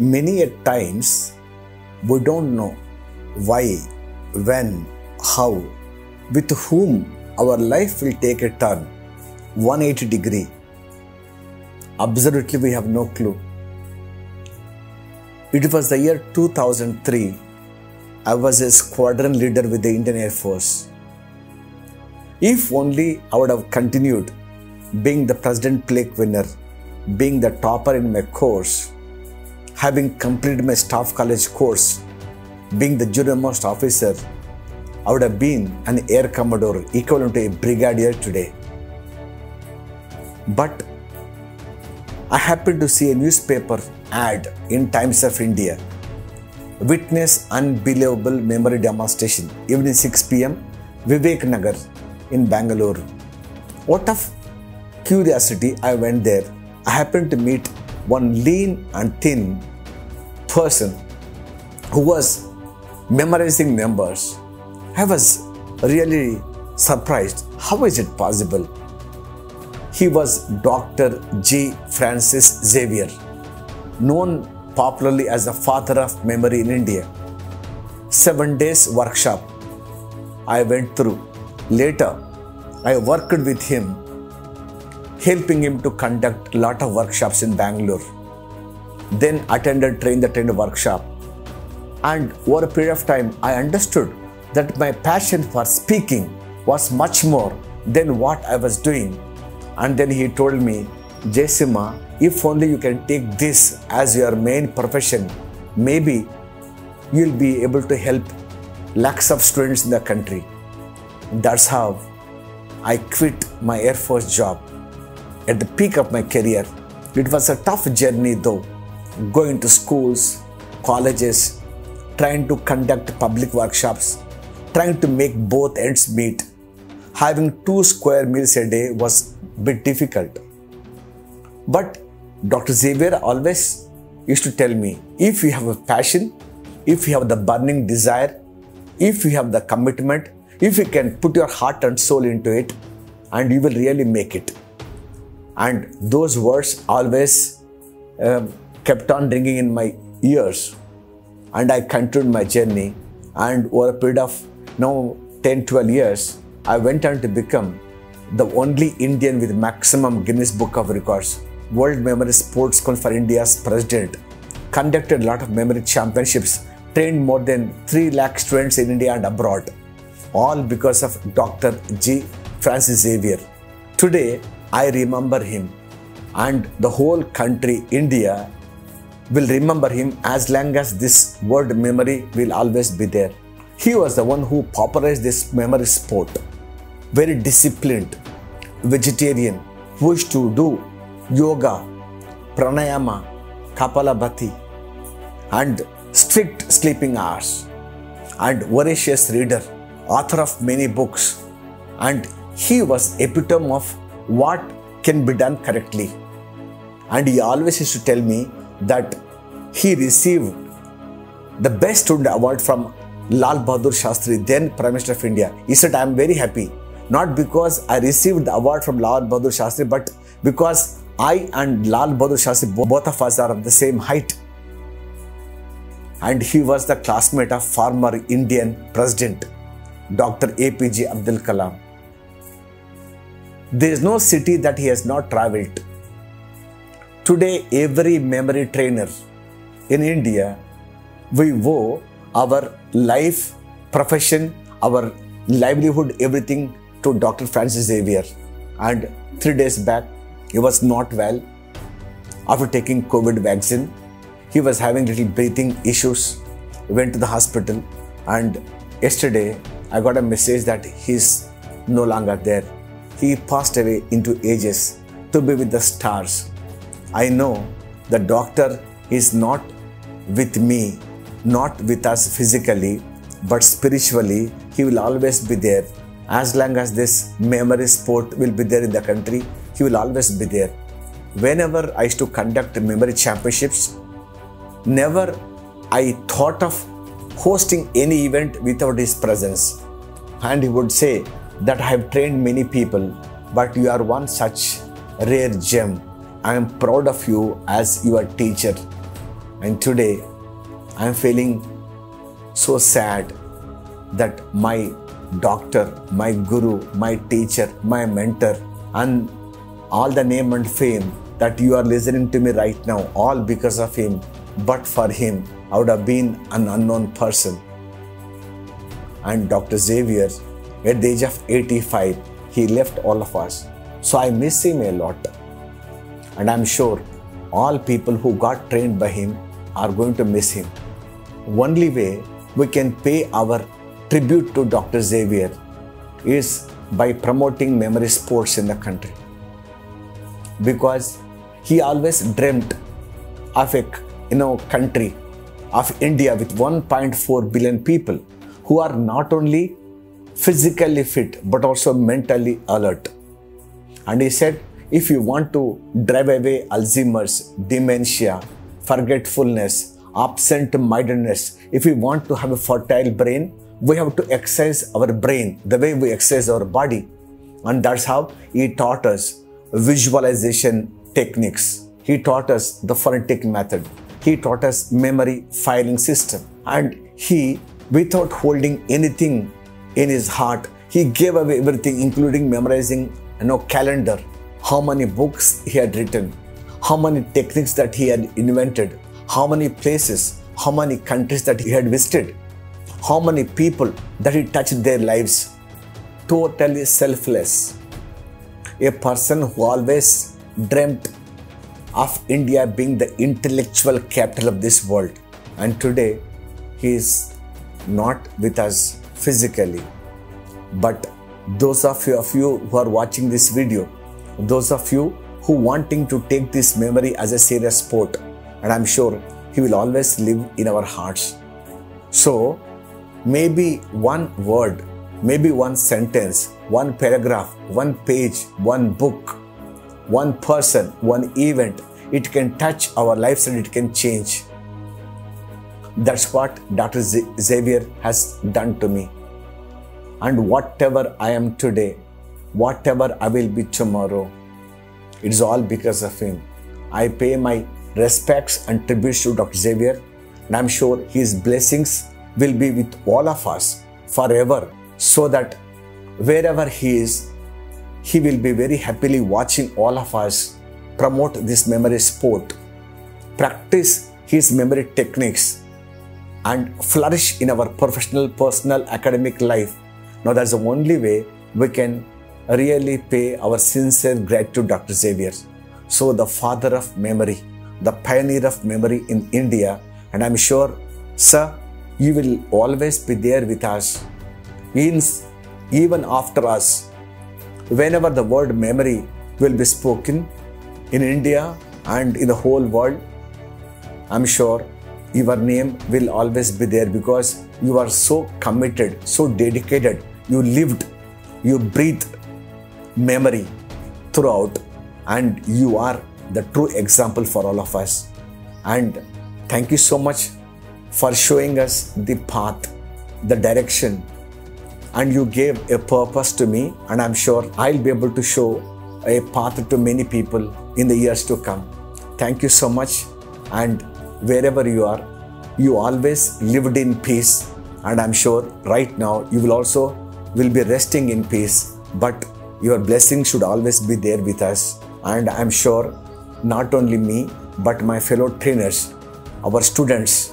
Many at times we don't know why, when, how, with whom our life will take a turn 180 degree. Absolutely, we have no clue. It was the year 2003. I was a squadron leader with the Indian Air Force. If only I would have continued being the President Plaque winner, being the topper in my course, having completed my staff college course, being the junior most officer, I would have been an air commodore equivalent to a brigadier today. But I happened to see a newspaper ad in Times of India. Witness unbelievable memory demonstration, evening 6 pm, Vivek Nagar in Bangalore. Out of curiosity, I went there. I happened to meet one lean and thin person who was memorizing numbers. I was really surprised. How is it possible? He was Dr. G. Francis Xavier, known popularly as the father of memory in India. Seven days workshop I went through. Later, I worked with him, helping him to conduct a lot of workshops in Bangalore. Then attended train the train workshop. And over a period of time, I understood that my passion for speaking was much more than what I was doing. And then he told me, Jayasimha, if only you can take this as your main profession, maybe you'll be able to help lakhs of students in the country. That's how I quit my Air Force job at the peak of my career. It was a tough journey though, going to schools, colleges, trying to conduct public workshops, trying to make both ends meet. Having two square meals a day was a bit difficult. But Dr. Xavier always used to tell me if you have a passion, if you have the burning desire, if you have the commitment, if you can put your heart and soul into it, and you will really make it. And those words always um, kept on ringing in my ears. And I continued my journey. And over a period of now 10 12 years, I went on to become the only Indian with maximum Guinness Book of Records, World Memory Sports School for India's president, conducted a lot of memory championships, trained more than 3 lakh students in India and abroad, all because of Dr. G. Francis Xavier. Today, I remember him, and the whole country, India, will remember him as long as this word memory will always be there. He was the one who popularized this memory sport. Very disciplined, vegetarian, who used to do yoga, pranayama, kapalabhati, and strict sleeping hours, and voracious reader, author of many books, and he was epitome of what can be done correctly. And he always used to tell me that he received the best student award from Lal Bahadur Shastri, then Prime Minister of India. He said, I am very happy, not because I received the award from Lal Bahadur Shastri, but because I and Lal Bahadur Shastri, both of us are of the same height. And he was the classmate of former Indian President, Dr. APJ Abdul Kalam. There is no city that he has not traveled. Today, every memory trainer in India, we owe our life, profession, our livelihood, everything to Dr. Francis Xavier. And three days back, he was not well after taking COVID vaccine. He was having little breathing issues. Went to the hospital, and yesterday I got a message that he's no longer there. He passed away into ages to be with the stars. I know the doctor is not with me, not with us physically, but spiritually, he will always be there. As long as this memory sport will be there in the country, he will always be there. Whenever I used to conduct memory championships, never I thought of hosting any event without his presence. And he would say that I have trained many people, but you are one such rare gem. I am proud of you as your teacher. And today I am feeling so sad that my doctor, my guru, my teacher, my mentor, and all the name and fame that you are listening to me right now, all because of him. But for him, I would have been an unknown person. And Dr. Xavier, at the age of 85, he left all of us. So I miss him a lot. And I'm sure all people who got trained by him are going to miss him. Only way we can pay our tribute to Dr. Xavier is by promoting memory sports in the country. Because he always dreamt of a you know, country of India with 1.4 billion people who are not only physically fit but also mentally alert. And he said, if you want to drive away Alzheimer's, dementia, forgetfulness, absent mindedness, if we want to have a fertile brain, we have to exercise our brain the way we exercise our body. And that's how he taught us visualization techniques. He taught us the phonetic method. He taught us memory filing system. And he, without holding anything in his heart, he gave away everything, including memorizing you know, calendar, how many books he had written, how many techniques that he had invented, how many places, how many countries that he had visited, how many people that he touched their lives. Totally selfless. A person who always dreamt of India being the intellectual capital of this world. And today, he is not with us physically. But those of you, of you who are watching this video, those of you who wanting to take this memory as a serious sport, and I'm sure he will always live in our hearts. So, maybe one word, maybe one sentence, one paragraph, one page, one book, one person, one event, it can touch our lives and it can change. That's what Dr. Xavier has done to me. And whatever I am today, whatever I will be tomorrow, it's all because of him. I pay my respects and tributes to Dr. Xavier, and I'm sure his blessings will be with all of us forever, so that wherever he is, he will be very happily watching all of us promote this memory sport, practice his memory techniques, and flourish in our professional, personal, academic life. Now, that's the only way we can really pay our sincere gratitude to Dr. Xavier. So, the father of memory, the pioneer of memory in India, and I'm sure, sir, you will always be there with us, means even after us. Whenever the word memory will be spoken in India and in the whole world, I'm sure your name will always be there because you are so committed, so dedicated. You lived, you breathed memory throughout, and you are the true example for all of us. And thank you so much for showing us the path, the direction, and you gave a purpose to me. And I'm sure I'll be able to show a path to many people in the years to come. Thank you so much. And wherever you are, you always lived in peace. And I'm sure right now you will also will be resting in peace. But your blessing should always be there with us. And I'm sure not only me, but my fellow trainers, our students,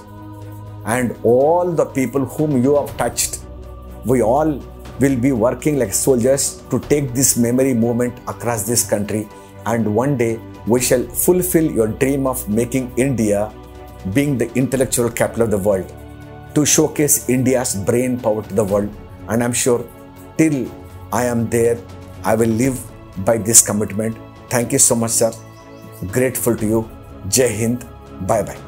and all the people whom you have touched, we all will be working like soldiers to take this memory movement across this country. And one day we shall fulfill your dream of making India being the intellectual capital of the world to showcase India's brain power to the world. And I'm sure till I am there, I will live by this commitment. Thank you so much, sir. Grateful to you. Jai Hind. Bye bye.